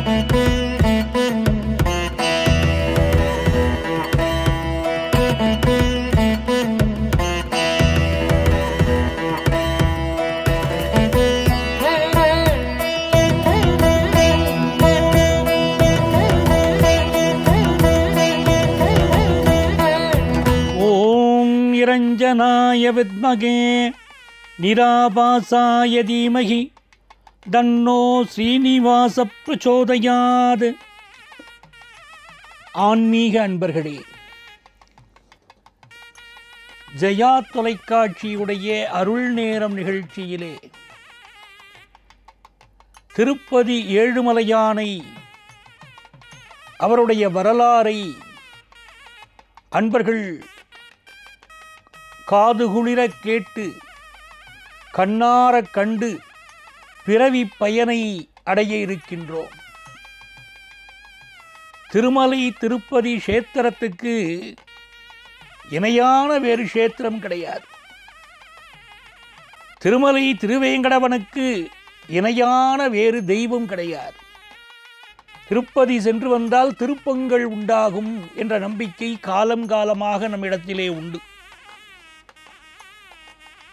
ஓம் நிரஞ்சனாய வித்மகே நிராபாசாய தீமகி. தன்னோ ஸ்ரீனிவாச பிரச்சோதயாது. ஆன்மீக அன்பர்களே ஜெயா தொலைக்காட்சியுடைய அருள் நேரம் நிகழ்ச்சியிலே திருப்பதி ஏழுமலையானை அவருடைய வரலாறை அன்பர்கள் காதுகுளிர கேட்டு கண்ணாரக் கண்டு பிறவி பயனை அடைய இருக்கின்றோம். திருமலை திருப்பதி க்ஷேத்திரத்துக்கு இணையான வேறு க்ஷேத்திரம் கிடையாது. திருமலை திருவேங்கடவனுக்கு இணையான வேறு தெய்வம் கிடையாது. திருப்பதி சென்று வந்தால் திருப்பங்கள் உண்டாகும் என்ற நம்பிக்கை காலம் காலமாக நம்மிடத்திலே உண்டு.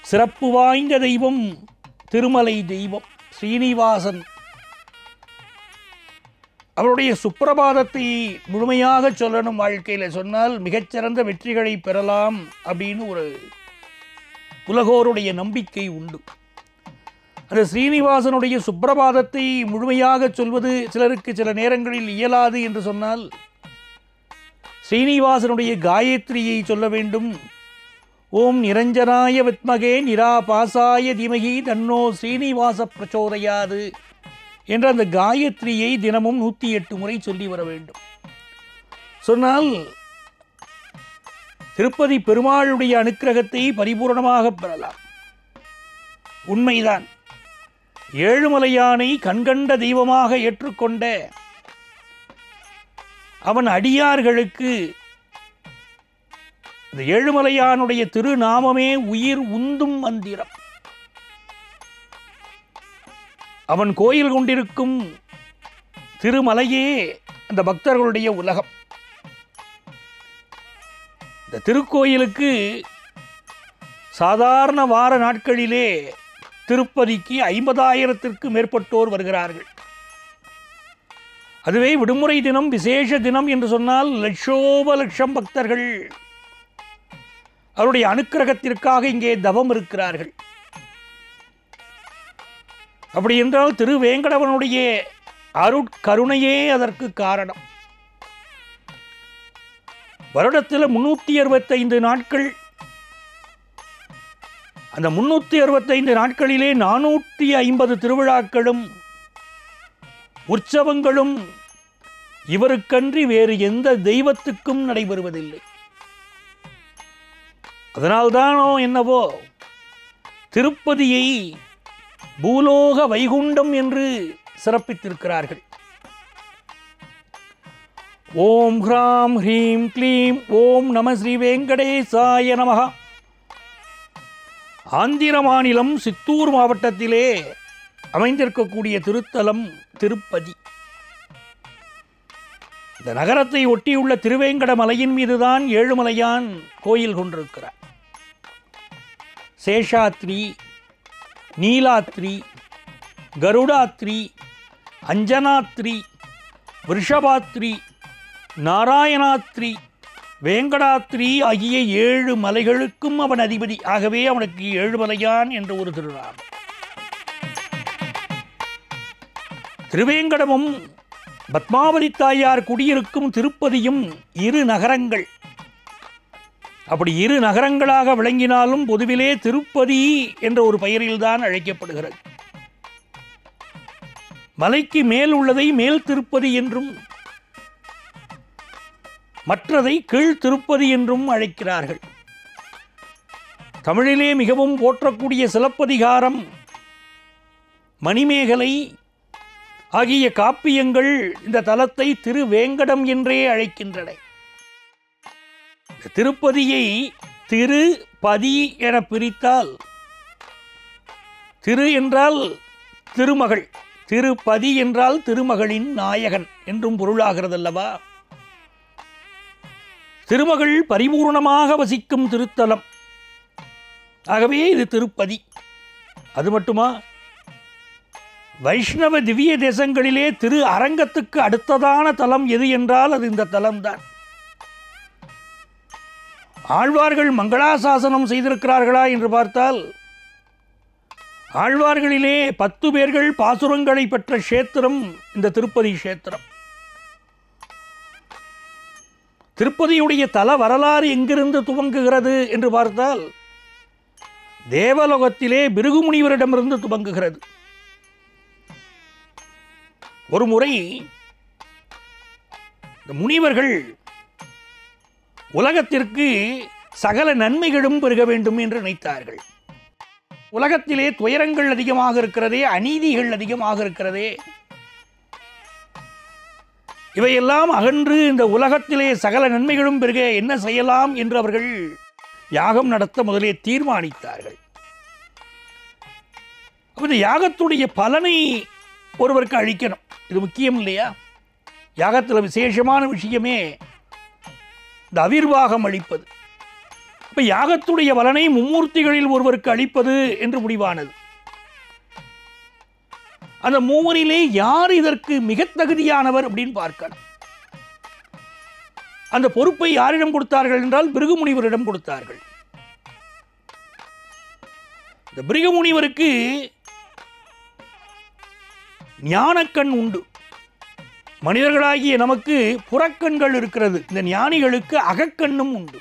சிறப்பு வாய்ந்த தெய்வம் திருமலை தெய்வம். ஸ்ரீனிவாசன். அவருடைய சுப்பிரபாதத்தை முழுமையாக சொல்லணும் வாழ்க்கையில். சொன்னால் மிகச்சிறந்த வெற்றிகளை பெறலாம் அப்படின்னு ஒரு உலகோருடைய நம்பிக்கை உண்டு. அந்த ஸ்ரீனிவாசனுடைய சுப்பிரபாதத்தை முழுமையாக சொல்வது சிலருக்கு சில நேரங்களில் இயலாது என்று சொன்னால் ஸ்ரீனிவாசனுடைய காயத்ரியை சொல்ல வேண்டும். ஓம் நிரஞ்சனாய வித்மகே நிராபாசாய திமகி தன்னோ ஸ்ரீனிவாச பிரச்சோதையாது என்ற அந்த காயத்ரியை தினமும் நூற்றி எட்டு முறை சொல்லி வர வேண்டும். சொன்னால் திருப்பதி பெருமாளுடைய அனுக்கிரகத்தை பரிபூர்ணமாக பெறலாம். உண்மைதான். ஏழுமலையானை கண்கண்ட தெய்வமாக ஏற்றுக்கொண்ட அவன் அடியார்களுக்கு இந்த ஏழுமலையானுடைய திருநாமமே உயிர் உந்தும் மந்திரம். அவன் கோயில் கொண்டிருக்கும் திருமலையே அந்த பக்தர்களுடைய உலகம். இந்த திருக்கோயிலுக்கு சாதாரண வார நாட்களிலே திருப்பதிக்கு ஐம்பதாயிரத்திற்கு மேற்பட்டோர் வருகிறார்கள். அதுவே விடுமுறை தினம் விசேஷ தினம் என்று சொன்னால் லட்சோப லட்சம் பக்தர்கள். அவருடைய அனுக்கிரகத்திற்காக இங்கே தவம் இருக்கிறார்கள். அப்படி என்றால் திருவேங்கடவனுடைய அருட்கருணையே அதற்கு காரணம். வருடத்தில் முன்னூற்றி அறுபத்தைந்து நாட்கள். அந்த முன்னூற்றி அறுபத்தைந்து நாட்களிலே நானூற்றி ஐம்பது திருவிழாக்களும் உற்சவங்களும் இவருக்கன்றி வேறு எந்த தெய்வத்துக்கும் நடைபெறுவதில்லை. அதனால்தானோ என்னவோ திருப்பதியை பூலோக வைகுண்டம் என்று சிறப்பித்திருக்கிறார்கள். ஓம் ஹ்ராம் ஹ்ரீம் க்ளீம் ஓம் நம ஸ்ரீ வெங்கடேசாய நமகா ஆந்திர மாநிலம் சித்தூர் மாவட்டத்திலே அமைந்திருக்கக்கூடிய திருத்தலம் திருப்பதி. இந்த நகரத்தை ஒட்டியுள்ள திருவேங்கட மலையின் மீதுதான் ஏழுமலையான் கோயில் கொண்டிருக்கிறார். சேஷாத்ரி நீலாத்ரி கருடாத்ரி அஞ்சனாத்ரி விருஷபாத்ரி நாராயணாத்ரி வேங்கடாத்ரி ஆகிய ஏழு மலைகளுக்கும் அவன் அதிபதி. ஆகவே அவனுக்கு ஏழுமலையான் என்ற ஒரு திருநாமம். திருவேங்கடமும் பத்மாவதி தாயார் குடியிருக்கும் திருப்பதியும் இரு நகரங்கள். அப்படி இரு நகரங்களாக விளங்கினாலும் பொதுவிலே திருப்பதி என்ற ஒரு பெயரில்தான் அழைக்கப்படுகிறது. மலைக்கு மேல் உள்ளதை மேல் திருப்பதி என்றும் மற்றதை கீழ் திருப்பதி என்றும் அழைக்கிறார்கள். தமிழிலே மிகவும் போற்றக்கூடிய சிலப்பதிகாரம் மணிமேகலை ஆகிய காப்பியங்கள் இந்த தலத்தை திருவேங்கடம் என்றே அழைக்கின்றன. திருப்பதியை திரு பதி என பிரித்தால் திரு என்றால் திருமகள் திருப்பதி என்றால் திருமகளின் நாயகன் என்றும் பொருளாகிறதல்லவா? திருமகள் பரிபூர்ணமாக வசிக்கும் திருத்தலம். ஆகவே இது திருப்பதி. அது மட்டுமா? வைஷ்ணவ திவ்ய தேசங்களிலே திரு அரங்கத்துக்கு அடுத்ததான தலம் எது என்றால் அது இந்த தலம்தான். ஆழ்வார்கள் மங்களாசாசனம் செய்திருக்கிறார்களா என்று பார்த்தால் ஆழ்வார்களிலே பத்து பேர்கள் பாசுரங்களை பெற்ற க்ஷேத்திரம் இந்த திருப்பதி கஷேத்திரம். திருப்பதியுடைய தல வரலாறு எங்கிருந்து துவங்குகிறது என்று பார்த்தால் தேவலோகத்திலே பிருகுமுனிவரிடமிருந்து துவங்குகிறது. ஒரு முறை இந்த முனிவர்கள் உலகத்திற்கு சகல நன்மைகளும் பெருக வேண்டும் என்று நினைத்தார்கள். உலகத்திலே துயரங்கள் அதிகமாக இருக்கிறதே அநீதிகள் அதிகமாக இருக்கிறதே. இவையெல்லாம் அகன்று இந்த உலகத்திலே சகல நன்மைகளும் பெருக என்ன செய்யலாம் என்று அவர்கள் யாகம் நடத்த முதலே தீர்மானித்தார்கள். அப்ப இந்த யாகத்துடைய பலனை ஒருவருக்கு அழிக்கணும். இது முக்கியம் இல்லையா? யாகத்தில் விசேஷமான விஷயமே இந்த அவிர்வாகம் அளிப்பது. இப்போ யாகத்துடைய பலனை மும்மூர்த்திகளில் ஒருவருக்கு அளிப்பது என்று முடிவானது. அந்த மூவரிலே யார் இதற்கு மிக தகுதியானவர் அப்படின்னு பார்க்கணும். அந்த பொறுப்பை யாரிடம் கொடுத்தார்கள் என்றால் பிருகுமுனிவரிடம் கொடுத்தார்கள். இந்த பிருகுமுனிவருக்கு ஞானக்கண் உண்டு. மனிதர்களாகிய நமக்கு புறக்கண்கள் இருக்கிறது. இந்த ஞானிகளுக்கு அகக்கண்ணும் உண்டு.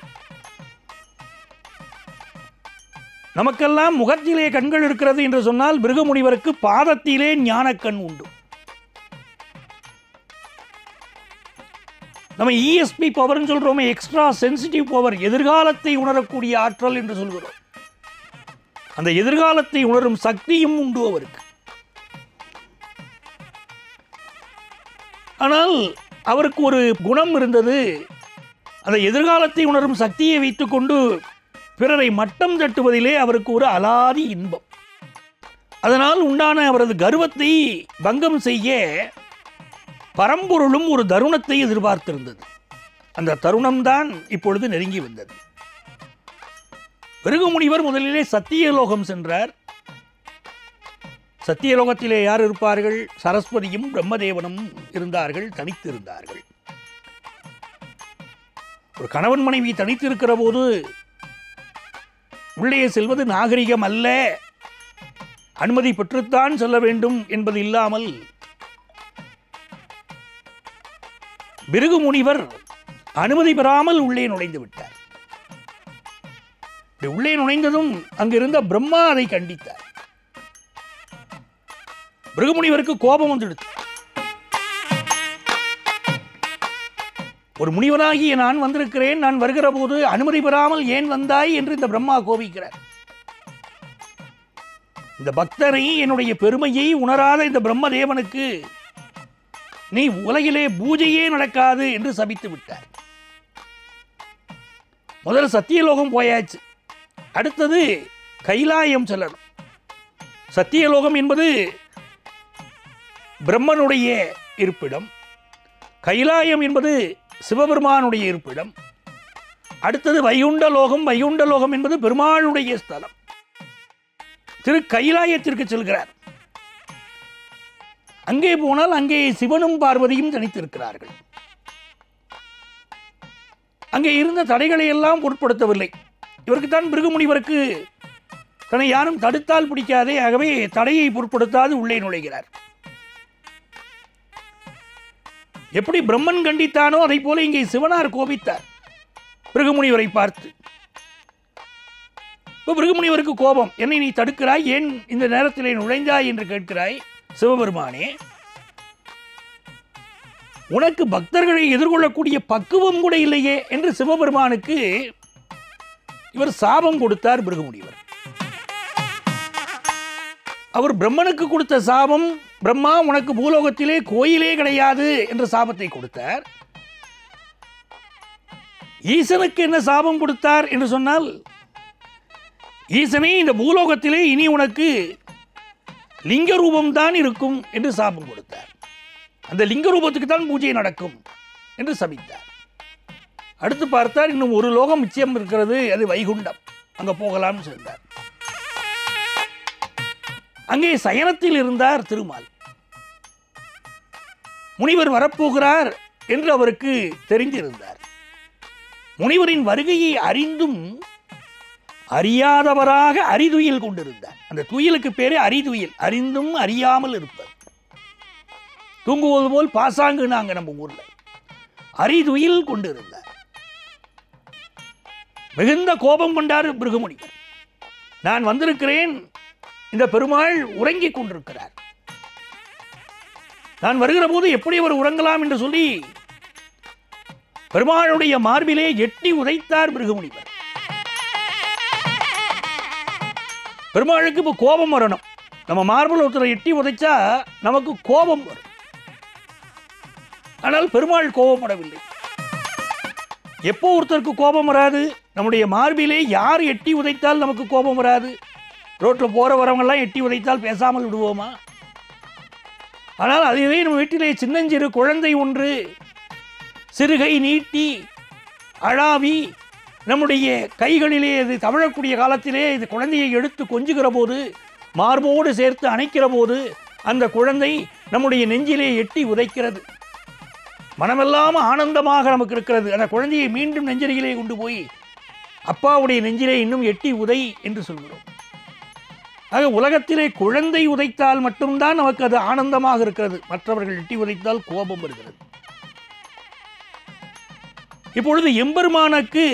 நமக்கெல்லாம் முகத்திலே கண்கள் இருக்கிறது என்று சொன்னால் மிருகமுனிவருக்கு பாதத்திலே ஞானக்கண் உண்டு. நம்ம இஎஸ்பி பவர்னு சொல்கிறோமே எக்ஸ்ட்ரா சென்சிட்டிவ் பவர் எதிர்காலத்தை உணரக்கூடிய ஆற்றல் என்று சொல்கிறோம். அந்த எதிர்காலத்தை உணரும் சக்தியும் உண்டு அவருக்கு. ஆனால் அவருக்கு ஒரு குணம் இருந்தது. அந்த எதிர்காலத்தை உணரும் சக்தியை வைத்துக்கொண்டு பிறரை மட்டம் தட்டுவதிலே அவருக்கு ஒரு அலாதி இன்பம். அதனால் உண்டான அவரது கர்வத்தை பங்கம் செய்ய பரம்பொருளும் ஒரு தருணத்தை எதிர்பார்த்திருந்தது. அந்த தருணம்தான் இப்பொழுது நெருங்கி வந்தது. பிருகுமுனிவர் முதலிலே சத்தியலோகம் சென்றார். சத்தியலோகத்திலே யார் இருப்பார்கள்? சரஸ்வதியும் பிரம்மதேவனும் இருந்தார்கள் தனித்து இருந்தார்கள் ஒரு கணவன் மனைவி தனித்து இருக்கிற போது உள்ளே செல்வது நாகரிகம் அல்ல. அனுமதி பெற்றுத்தான் செல்ல வேண்டும் என்பது இல்லாமல் பிருகு முனிவர் அனுமதி பெறாமல் உள்ளே நுழைந்து விட்டார். உள்ளே நுழைந்ததும் அங்கிருந்த பிரம்மா அதை கண்டித்தார். பிருகுமுனிவருக்கு கோபம் வந்துடுது. ஒரு முனிவனாகிய நான் வந்திருக்கிறேன். நான் வருகிற போது அனுமதி பெறாமல் ஏன் வந்தாய் என்று இந்த பிரம்மா கோபிக்கிறார். இந்த பக்தரை என்னுடைய பெருமையை உணராத இந்த பிரம்மதேவனுக்கு நீ உலகிலே பூஜையே நடக்காது என்று சபித்து விட்டார். முதல்ல சத்தியலோகம் போயாச்சு. அடுத்தது கைலாயம் செல்லணும். சத்தியலோகம் என்பது பிரம்மனுடைய இருப்பிடம் கைலாயம் என்பது சிவபெருமானுடைய இருப்பிடம் அடுத்தது வைகுண்ட லோகம் வைகுண்ட லோகம் என்பது பெருமாளுடைய ஸ்தலம். திரு கைலாயத்திற்கு செல்கிறார். அங்கே போனால் அங்கே சிவனும் பார்வதியும் தனித்திருக்கிறார்கள் அங்கே இருந்த தடைகளை எல்லாம் பொருட்படுத்தவில்லை. இவருக்கு தான் பிருகுமுனிவருக்கு தன்னை யாரும் தடுத்தால் பிடிக்காதே ஆகவே தடையை பொருட்படுத்தாது உள்ளே நுழைகிறார். எப்படி பிரம்மன் கண்டித்தானோ அதை போல இங்கே சிவனார் கோபித்தார். பிருகுமுனிவரை பார்த்து இப்போ பிருகுமுனிவருக்கு கோபம். என்னை நீ தடுக்கிறாய்? ஏன் இந்த நேரத்தில் நுழைந்தாய்? என்று கேட்கிறாய் சிவபெருமானே. உனக்கு பக்தர்களை எதிர்கொள்ளக்கூடிய பக்குவம் கூட இல்லையே என்று சிவபெருமானுக்கு இவர் சாபம் கொடுத்தார் பிருகுமுனிவர். அவர் பிரம்மனுக்கு கொடுத்த சாபம் பிரம்மா உனக்கு பூலோகத்திலே கோயிலே கிடையாது என்ற சாபத்தை கொடுத்தார். ஈசனுக்கு என்ன சாபம் கொடுத்தார் என்று சொன்னால் ஈசனே இந்த பூலோகத்திலே இனி உனக்கு லிங்க ரூபம் தான் இருக்கும் என்று சாபம் கொடுத்தார். அந்த லிங்க ரூபத்துக்கு தான் பூஜை நடக்கும் என்று சபித்தார். அடுத்து பார்த்தார் இன்னும் ஒரு லோகம் மிச்சம் இருக்கிறது அது வைகுண்டம். அங்க போகலாம்னு சொன்னார் அங்கே சயனத்தில் இருந்தார் திருமால். முனிவர் வரப்போகிறார் என்று அவருக்கு தெரிந்திருந்தார். முனிவரின் வருகையை அறிந்தும் அறியாதவராக அறிதுயில் கொண்டிருந்தார். அந்த துயிலுக்கு பேரே அறிதுயில் அறிந்தும் அறியாமல் இருப்பது தூங்குவது போல் பாசாங்கு நாங்க நம்ம ஊர்ல. அறிதுயில் கொண்டிருந்தார். மிகுந்த கோபம் கொண்டார் பிருகுமுனிவர். நான் வந்திருக்கிறேன் இந்த பெருமாள் உறங்கிக் கொண்டிருக்கிறார். நான் வருகிற போது எப்படி அவர் உறங்கலாம் என்று சொல்லி பெருமாளுடைய மார்பிலே எட்டி உதைத்தார் மிருகமுனிவர் பெருமாளுக்கு இப்போ கோபம் வரணும். நம்ம மார்பில் ஒருத்தரை எட்டி உதைச்சா நமக்கு கோபம் வரும். ஆனால் பெருமாள் கோபப்படவில்லை. எப்போ ஒருத்தருக்கு கோபம் வராது? நம்முடைய மார்பிலே யார் எட்டி உதைத்தால் நமக்கு கோபம் வராது? ரோட்டில் போகிற வரவங்கெல்லாம் எட்டி உதைத்தால் பேசாமல் விடுவோமா? ஆனால் அதுவே நம்ம வீட்டிலே சின்னஞ்சிறு குழந்தை ஒன்று சிறுகை நீட்டி அழாவி நம்முடைய கைகளிலே இது தவழக்கூடிய காலத்திலே இது குழந்தையை எடுத்து கொஞ்சுகிற போது மார்போடு சேர்த்து அணைக்கிற போது அந்த குழந்தை நம்முடைய நெஞ்சிலே எட்டி உதைக்கிறது. மனமெல்லாம் ஆனந்தமாக நமக்கு இருக்கிறது. அந்த குழந்தையை மீண்டும் நெஞ்சரியிலே கொண்டு போய் அப்பாவுடைய நெஞ்சிலே இன்னும் எட்டி உதை என்று சொல்கிறோம். ஆக உலகத்திலே குழந்தை உதைத்தால் மட்டும்தான் நமக்கு அது ஆனந்தமாக இருக்கிறது. மற்றவர்கள் எட்டி உதைத்தால் கோபம் வருகிறது. இப்பொழுது எம்பெருமானுக்கு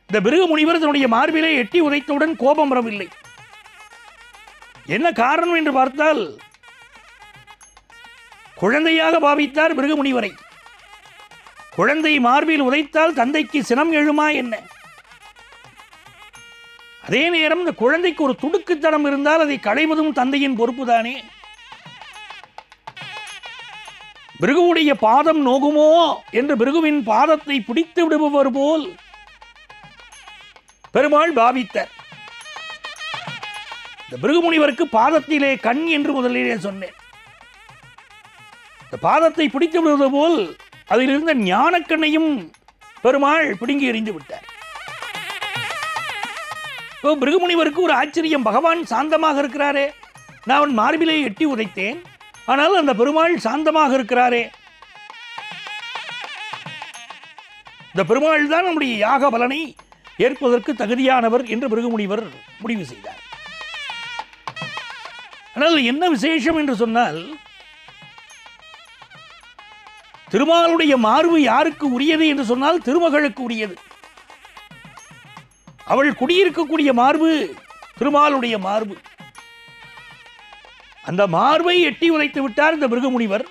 இந்த பிருகு முனிவர் தன்னுடைய மார்பிலே எட்டி உதைத்தவுடன் கோபம் வரவில்லை. என்ன காரணம் என்று பார்த்தால் குழந்தையாக பாவித்தார் பிருகு முனிவரை. குழந்தை மார்பில் உதைத்தால் தந்தைக்கு சினம் எழுமா என்ன? அதே நேரம் இந்த குழந்தைக்கு ஒரு துடுக்குத்தனம் இருந்தால் அதை களைவதும் தந்தையின் பொறுப்புதானே? பிருகுவுடைய பாதம் நோகுமோ என்று பிருகுவின் பாதத்தை பிடித்து விடுபவர் போல் பெருமாள் பாவித்தார். இந்த பிருகுமுனிவருக்கு பாதத்திலே கண் என்று முதலிலே சொன்னேன். இந்த பாதத்தை பிடித்து விடுவது போல் அதிலிருந்த ஞானக்கண்ணையும் பெருமாள் பிடுங்கி எறிந்து விட்டார். இப்போ பிருகுமுனிவருக்கு ஒரு ஆச்சரியம். பகவான் சாந்தமாக இருக்கிறாரே. நான் அவன் மார்பிலே எட்டி உதைத்தேன். ஆனால் அந்த பெருமாள் சாந்தமாக இருக்கிறாரே. இந்த பெருமாள் தான் நம்முடைய யாக பலனை ஏற்பதற்கு தகுதியானவர் என்று பிருகுமுனிவர் முடிவு செய்தார். ஆனால் என்ன விசேஷம் என்று சொன்னால் திருமாலுடைய மார்பு யாருக்கு உரியது என்று சொன்னால் திருமகளுக்கு உரியது. அவள் குடியிருக்கக்கூடிய மார்பு திருமாலுடைய மார்பு. அந்த மார்பை எட்டி உதைத்து விட்டார் இந்த மிருகமுனிவர்.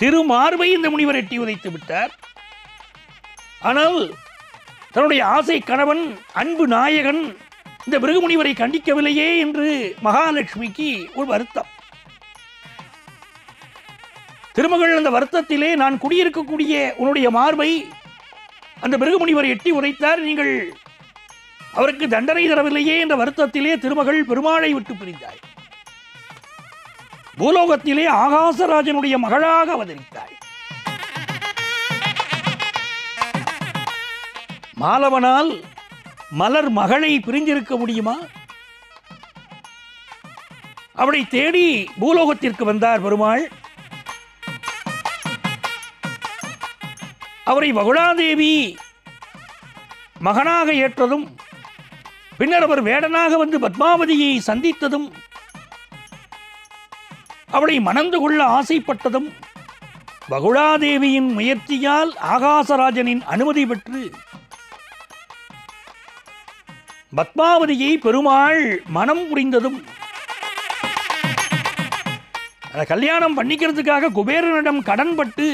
திருமார்பை இந்த முனிவர் எட்டி உதைத்து விட்டார். ஆனால் தன்னுடைய ஆசை கணவன் அன்பு நாயகன் இந்த மிருகமுனிவரை கண்டிக்கவில்லையே என்று மகாலட்சுமிக்கு ஒரு வருத்தம். திருமகள் அந்த வருத்தத்திலே நான் குடியிருக்கக்கூடிய உன்னுடைய மார்பை அந்த மிருகமுனிவர் எட்டி உரைத்தார் நீங்கள் அவருக்கு தண்டனை தரவில்லையே என்ற வருத்தத்திலே திருமகள் பெருமாளை விட்டு பிரிந்தாள் பூலோகத்திலே ஆகாசராஜனுடைய மகளாக அவதரித்தாள் மாலவனால் மலர் மகளை பிரிஞ்சிருக்க முடியுமா? அவளை தேடி பூலோகத்திற்கு வந்தார் பெருமாள். அவரை வகுளாதேவி மகனாக ஏற்றதும் பின்னர் அவர் வேடனாக வந்து பத்மாவதியை சந்தித்ததும் அவளை மணந்து கொள்ள ஆசைப்பட்டதும் வகுளாதேவியின் முயற்சியால் ஆகாசராஜனின் அனுமதி பெற்று பத்மாவதியை பெருமாள் மனம் புரிந்ததும் அதை கல்யாணம் பண்ணிக்கிறதுக்காக குபேரனிடம் கடன்பட்டு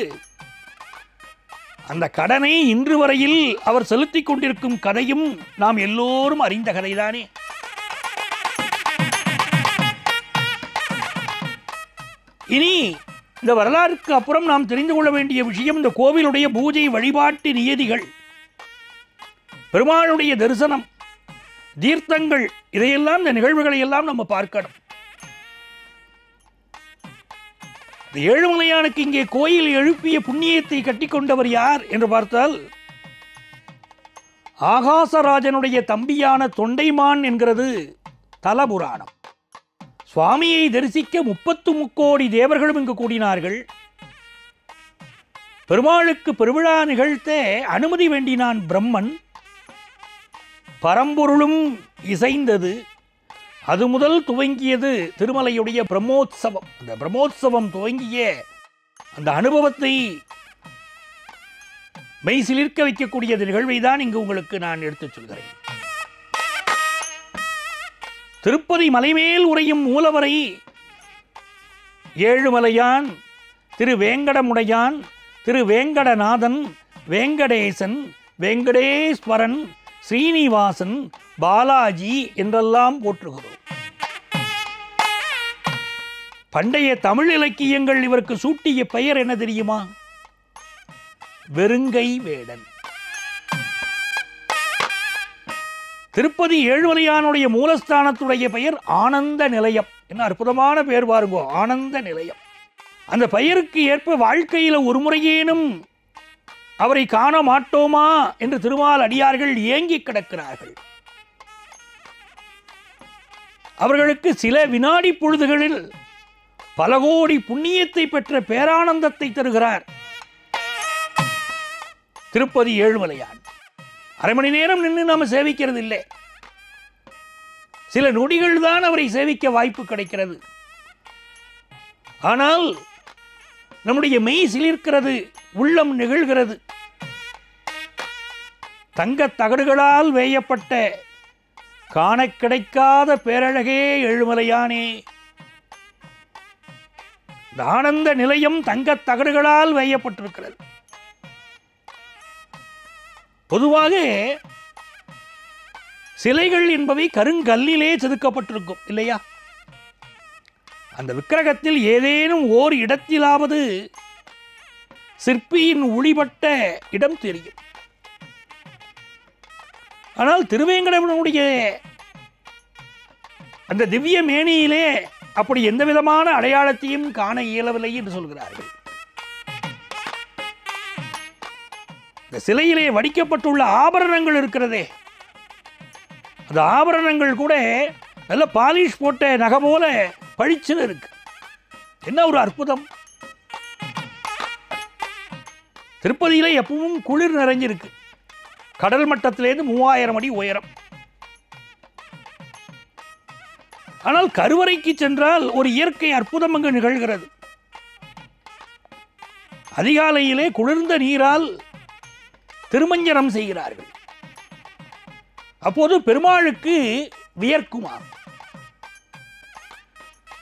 அந்த கடனை இன்று வரையில் அவர் செலுத்திக் கொண்டிருக்கும் கதையும் நாம் எல்லோரும் அறிந்த கதைதானே. இனி இந்த வரலாறுக்கு அப்புறம் நாம் தெரிந்து கொள்ள வேண்டிய விஷயம் இந்த கோவிலுடைய பூஜை வழிபாட்டு நியதிகள். பெருமாளுடைய தரிசனம் தீர்த்தங்கள் இதையெல்லாம் இந்த நிகழ்வுகளை எல்லாம் நம்ம பார்க்கணும். இந்த ஏழுமலையானுக்கு இங்கே கோயில் எழுப்பிய புண்ணியத்தை கட்டி கொண்டவர் யார் என்று பார்த்தால் ஆகாசராஜனுடைய தம்பியான தொண்டைமான் என்கிறது தலபுராணம். சுவாமியை தரிசிக்க முப்பத்து முக்கோடி தேவர்களும் இங்கு கூடினார்கள். பெருமாளுக்கு பெருவிழா நிகழ்த்த அனுமதி வேண்டினான் பிரம்மன். பரம்பொருளும் இசைந்தது. அது முதல் துவங்கியது திருமலையுடைய பிரம்மோத்சவம். அந்த பிரம்மோத்சவம் துவங்கிய அந்த அனுபவத்தை மெய் சிலிர்க்க வைக்கக்கூடிய நிகழ்வை தான் இங்கு உங்களுக்கு நான் எடுத்துச் சொல்கிறேன். திருப்பதி மலைமேல் உரையும் மூலவரை ஏழுமலையான் திரு வேங்கடமுடையான் திரு வேங்கடநாதன் வேங்கடேசன் வெங்கடேஸ்வரன் ஸ்ரீனிவாசன் பாலாஜி என்றெல்லாம் போற்றுகிறோம். பண்டைய தமிழ் இலக்கியங்கள் இவருக்கு சூட்டிய பெயர் என்ன தெரியுமா? வெறுங்கை வேடன். திருப்பதி ஏழுமலையானுடைய மூலஸ்தானத்துடைய பெயர் ஆனந்த நிலையம். என்ன அற்புதமான பெயர் பாருங்க ஆனந்த நிலையம். அந்த பெயருக்கு ஏற்ப வாழ்க்கையில் ஒரு முறையேனும் அவரை காண மாட்டோமா என்று திருமால் அடியார்கள் ஏங்கி கிடக்கிறார்கள். அவர்களுக்கு சில வினாடி பொழுதுகளில் பல கோடி புண்ணியத்தை பெற்ற பேரானந்தத்தை தருகிறார். திருப்பதி ஏழுமலையான். அரை மணி நேரம் நின்று நாம் சேவிக்கிறது இல்லை சில நொடிகள் தான் அவரை சேவிக்க வாய்ப்பு கிடைக்கிறது. ஆனால் நம்முடைய மெய் சிலிர்க்கிறது உள்ளம் நிகழ்கிறது. தங்க தகடுகளால் வேயப்பட்ட காண கிடைக்காத பேரழகே எழுமலையானே. இந்த ஆனந்த நிலையம் தங்கத் தகடுகளால் வேயப்பட்டிருக்கிறது. பொதுவாக சிலைகள் என்பவை கருங்கல்லிலே செதுக்கப்பட்டிருக்கும் இல்லையா? அந்த விக்கிரகத்தில் ஏதேனும் ஓர் இடத்திலாவது சிற்பியின் ஒளிபட்ட இடம் தெரியும். ஆனால் திருவேங்கடவனுடைய அந்த திவ்ய மேனியிலே அப்படி எந்த விதமான அடையாளத்தையும் காண இயலவில்லை என்று சொல்கிறார்கள். இந்த சிலையிலே வடிக்கப்பட்டுள்ள ஆபரணங்கள் இருக்கிறதே. அந்த ஆபரணங்கள் கூட நல்ல பாலிஷ் போட்ட நகை போல பழிச்சுன்னு இருக்கு. என்ன ஒரு அற்புதம். திருப்பதியில் எப்பவும் குளிர் நிறைஞ்சிருக்கு. கடல் மட்டத்திலேருந்து மூவாயிரம் அடி உயரம். ஆனால் கருவறைக்கு சென்றால் ஒரு இயற்கை அற்புதம் அங்கு நிகழ்கிறது. அதிகாலையிலே குளிர்ந்த நீரால் திருமஞ்சனம் செய்கிறார்கள். அப்போது பெருமாளுக்கு வியர்க்குமாம்.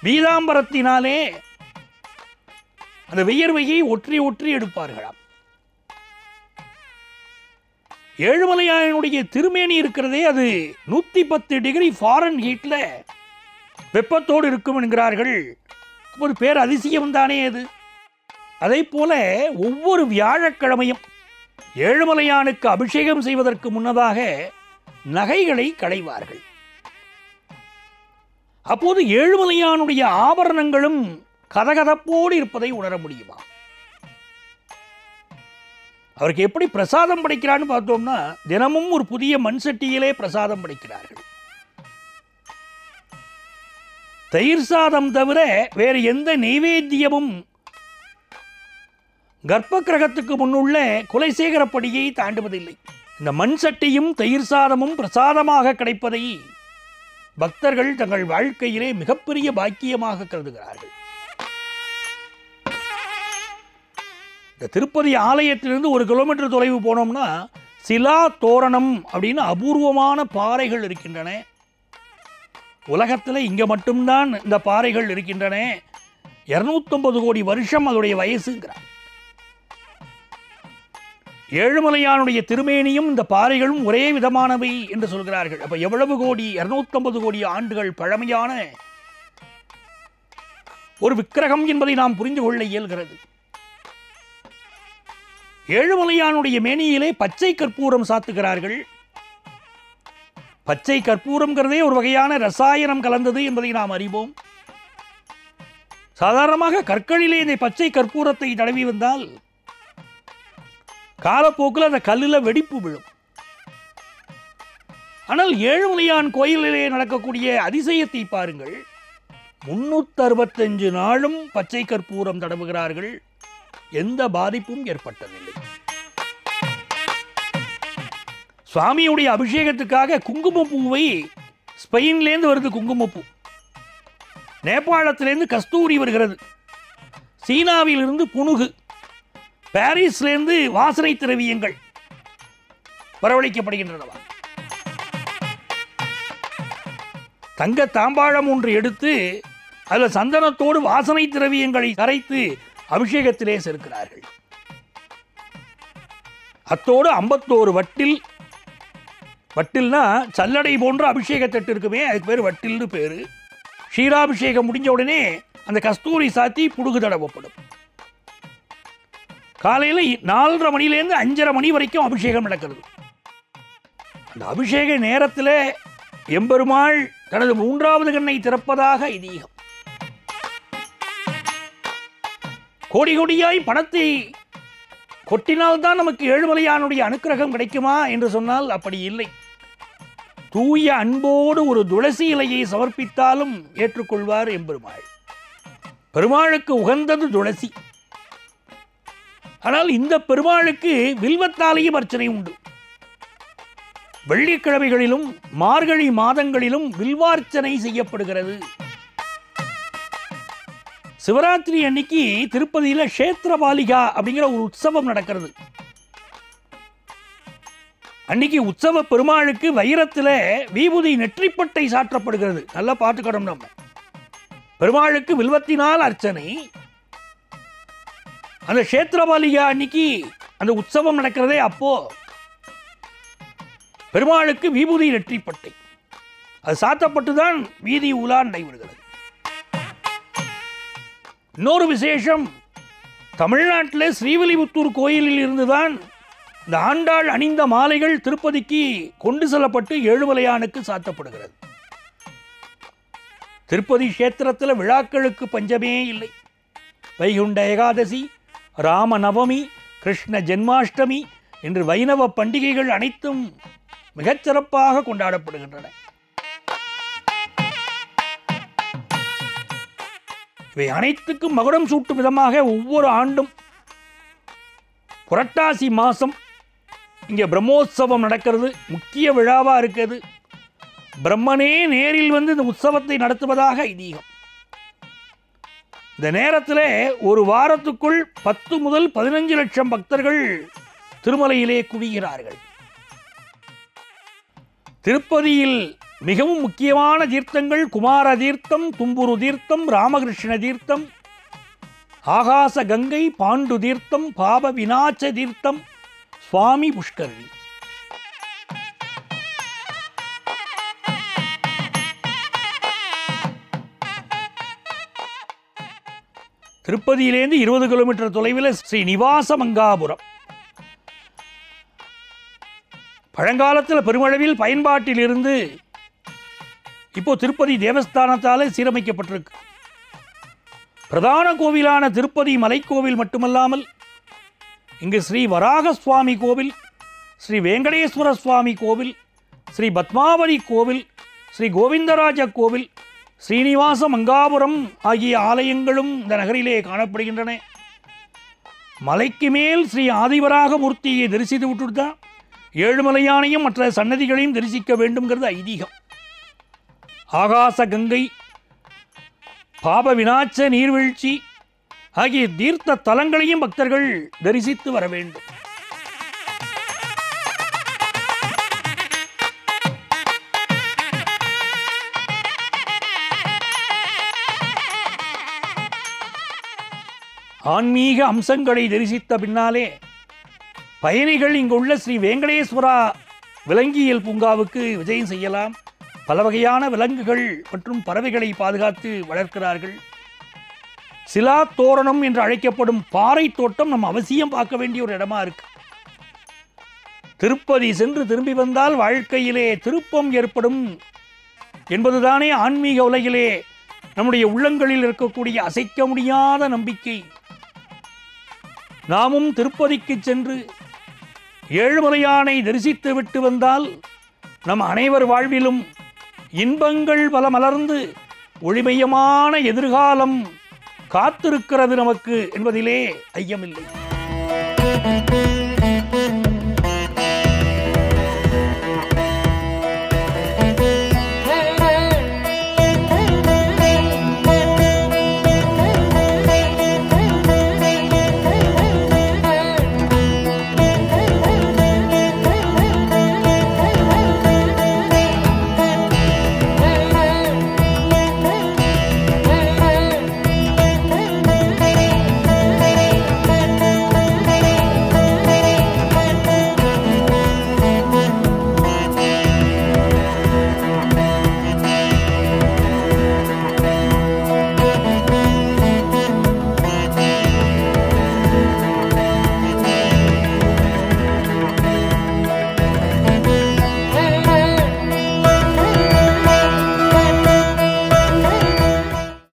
பீதாம்பரத்தினாலே அந்த வியர்வையை ஒற்றி ஒற்றி எடுப்பார்களாம். ஏழுமலையானுடைய திருமேனி இருக்கிறதே அது நூற்றி பத்து டிகிரி ஃபாரன் ஹீட்ல வெப்பத்தோடு இருக்கும் என்கிறார்கள். ஒரு பேர் அதிசயம் தானே அது. அதே போல ஒவ்வொரு வியாழக்கிழமையும் ஏழுமலையானுக்கு அபிஷேகம் செய்வதற்கு முன்னதாக நகைகளை களைவார்கள். அப்போது ஏழுமலையானுடைய ஆபரணங்களும் கதகதப்போடு இருப்பதை உணர முடியுமா? அவருக்கு எப்படி பிரசாதம் படைக்கிறான்னு பார்த்தோம்னா தினமும் ஒரு புதிய மண் சட்டியிலே பிரசாதம் படைக்கிறார்கள். தயிர் சாதம் தவிர வேறு எந்த நெய்வேத்தியமும் கர்ப்ப கிரகத்துக்கு முன்னுள்ள குலைசேகரப்படியை தாண்டுவதில்லை. இந்த மண் சட்டியும் தயிர் சாதமும் பிரசாதமாக கிடைப்பதை பக்தர்கள் தங்கள் வாழ்க்கையிலே மிகப்பெரிய பாக்கியமாக கருதுகிறார்கள். இந்த திருப்பதி ஆலயத்திலிருந்து ஒரு கிலோமீட்டர் தொலைவு போனோம்னா சிலா தோரணம் அப்படின்னு அபூர்வமான பாறைகள் இருக்கின்றன. உலகத்தில் இங்கே மட்டும்தான் இந்த பாறைகள் இருக்கின்றன. இரநூத்தொன்பது கோடி வருஷம் அதோடைய வயசுங்கிறார் ஏழுமலையானுடைய திருமேனியும் இந்த பாறைகளும் ஒரே விதமானவை என்று சொல்கிறார்கள். அப்ப எவ்வளவு கோடி? இருநூத்தொன்பது கோடி ஆண்டுகள் பழமையான ஒரு விக்கிரகம் என்பதை நாம் புரிந்து கொள்ள இயல்கிறது. ஏழுமலையானுடைய மேனியிலே பச்சை கற்பூரம் சாத்துகிறார்கள். பச்சை கற்பூரம்ங்கிறதே ஒரு வகையான ரசாயனம் கலந்தது என்பதை நாம் அறிவோம். சாதாரணமாக கற்களிலே இந்த பச்சை கற்பூரத்தை தடவி வந்தால் காலப்போக்கில் அந்த கல்லில் வெடிப்பு விழும். ஆனால் ஏழுமலையான் கோயிலிலே நடக்கக்கூடிய அதிசயத்தை பாருங்கள். முன்னூத்தி அறுபத்தஞ்சு நாளும் பச்சை கற்பூரம் தடவுகிறார்கள். எந்த பாதிப்பும் ஏற்பட்டதில்லை. சுவாமியுடைய அபிஷேகத்துக்காக குங்குமப்பூவை ஸ்பெயின்லேருந்து வருது குங்குமப்பூ. நேபாளத்திலேருந்து கஸ்தூரி வருகிறது. சீனாவிலிருந்து புனுகு. பாரிஸ்லேருந்து வாசனை திரவியங்கள். வரவழைக்கப்படுகின்றனவா? தங்க தாம்பாழம் ஒன்று எடுத்து அதில் சந்தனத்தோடு வாசனை திரவியங்களை கரைத்து அபிஷேகத்திலே சேர்க்கிறார்கள். அத்தோடு ஐம்பத்தோரு வட்டில் வட்டில்னா சல்லடை போன்ற அபிஷேகத்தட்டு இருக்குமே அதுக்கு பேர் வட்டில்னு பேர். க்ஷீராபிஷேகம் முடிஞ்ச உடனே அந்த கஸ்தூரி சாத்தி புடுகு தடவப்படும் காலையில் நாலரை மணிலேருந்து அஞ்சரை மணி வரைக்கும் அபிஷேகம் நடக்கிறது. அந்த அபிஷேக நேரத்தில் எம்பெருமாள் தனது மூன்றாவது கண்ணை திறப்பதாக ஐதீகம். கோடி கோடியாய் பணத்தை கொட்டினால்தான் நமக்கு ஏழுமலையானுடைய அனுக்கிரகம் கிடைக்குமா என்று சொன்னால் அப்படி இல்லை. தூய அன்போடு ஒரு துளசி இலையை சமர்ப்பித்தாலும் ஏற்றுக்கொள்வார் எம்பெருமாள். பெருமாளுக்கு உகந்தது துளசி. ஆனால் இந்த பெருமாளுக்கு வில்வத்தாலேயும் அர்ச்சனை உண்டு. வெள்ளிக்கிழமைகளிலும் மார்கழி மாதங்களிலும் வில்வார்ச்சனை செய்யப்படுகிறது. சிவராத்திரி அன்னைக்கு திருப்பதியில கஷேத்திரபாலிகா அப்படிங்கிற ஒரு உற்சவம் நடக்கிறது. அன்னைக்கு உற்சவ பெருமாளுக்கு வைரத்தில் வீபூதி நெற்றிப்பட்டை சாற்றப்படுகிறது. நல்லா பார்த்துக்கணும் நம்ம. பெருமாளுக்கு வில்வத்தினால் அர்ச்சனை. அந்த கஷேத்திரபாலிகா அன்னைக்கு அந்த உற்சவம் நடக்கிறதே அப்போ. பெருமாளுக்கு விபூதி நெற்றிப்பட்டை. அது சாத்தப்பட்டு தான் வீதி உலா நடைபெறுகிறது. இன்னொரு விசேஷம். தமிழ்நாட்டில் ஸ்ரீவில்லிபுத்தூர் கோயிலில் இருந்துதான் இந்த ஆண்டாள் அணிந்த மாலைகள் திருப்பதிக்கு கொண்டு செல்லப்பட்டு ஏழுமலையானுக்கு சாத்தப்படுகிறது. திருப்பதி கஷேத்திரத்தில் விழாக்களுக்கு பஞ்சமே இல்லை. வைகுண்ட ஏகாதசி ராம நவமி கிருஷ்ண ஜென்மாஷ்டமி என்று வைணவ பண்டிகைகள் அனைத்தும் மிகச்சிறப்பாக கொண்டாடப்படுகின்றன. இவை அனைத்துக்கும் மகுடம் சூட்டும் விதமாக ஒவ்வொரு ஆண்டும் புரட்டாசி மாதம் இங்கே பிரம்மோத்சவம் நடக்கிறது முக்கிய விழாவாக இருக்கிறது. பிரம்மனே நேரில் வந்து இந்த உற்சவத்தை நடத்துவதாக ஐதீகம். இந்த நேரத்தில் ஒரு வாரத்துக்குள் பத்து முதல் பதினஞ்சு லட்சம் பக்தர்கள் திருமலையிலே குவிகிறார்கள். திருப்பதியில் மிகவும் முக்கியமான தீர்த்தங்கள் குமார தீர்த்தம் தும்புரு தீர்த்தம் ராமகிருஷ்ண தீர்த்தம் ஆகாச கங்கை பாண்டு தீர்த்தம் பாப வினாச்ச தீர்த்தம் சுவாமி புஷ்கரணி. திருப்பதியிலேருந்து இருபது கிலோமீட்டர் தொலைவில் ஸ்ரீ நிவாச மங்காபுரம். பழங்காலத்தில் பெருமளவில் பயன்பாட்டில் இருந்து இப்போ திருப்பதி தேவஸ்தானத்தாலே சீரமைக்கப்பட்டிருக்கு. பிரதான கோவிலான திருப்பதி மலைக்கோவில் மட்டுமல்லாமல் இங்கு ஸ்ரீ வராக சுவாமி கோவில் ஸ்ரீ வெங்கடேஸ்வர சுவாமி கோவில் ஸ்ரீ பத்மாவதி கோவில் ஸ்ரீ கோவிந்தராஜ கோவில் ஸ்ரீனிவாச மங்காபுரம் ஆகிய ஆலயங்களும் இந்த நகரிலே காணப்படுகின்றன. மலைக்கு மேல் ஸ்ரீ ஆதிவராக மூர்த்தியை தரிசித்து விட்டுட்டு தான் ஏழுமலையானையும் மற்ற சன்னதிகளையும் தரிசிக்க வேண்டும்ங்கிறது ஐதீகம். ஆகாச கங்கை பாப வினாச்ச நீர்வீழ்ச்சி ஆகிய தீர்த்த தலங்களையும் பக்தர்கள் தரிசித்து வர வேண்டும். ஆன்மீக அம்சங்களை தரிசித்த பின்னாலே பயணிகள் இங்குள்ள ஸ்ரீ வெங்கடேஸ்வரா விலங்கியல் பூங்காவுக்கு விஜயம் செய்யலாம். பல வகையான விலங்குகள் மற்றும் பறவைகளை பாதுகாத்து வளர்க்கிறார்கள். சிலா தோரணம் என்று அழைக்கப்படும் பாறை தோட்டம் நம்ம அவசியம் பார்க்க வேண்டிய ஒரு இடமா இருக்கு. திருப்பதி சென்று திரும்பி வந்தால் வாழ்க்கையிலே திருப்பம் ஏற்படும் என்பதுதானே ஆன்மீக உலகிலே நம்முடைய உள்ளங்களில் இருக்கக்கூடிய அசைக்க முடியாத நம்பிக்கை. நாமும் திருப்பதிக்கு சென்று ஏழுமலையானை தரிசித்து விட்டு வந்தால் நம் அனைவர் வாழ்விலும் இன்பங்கள் பல மலர்ந்து ஒளிமயமான எதிர்காலம் காத்திருக்கிறது நமக்கு என்பதிலே ஐயமில்லை.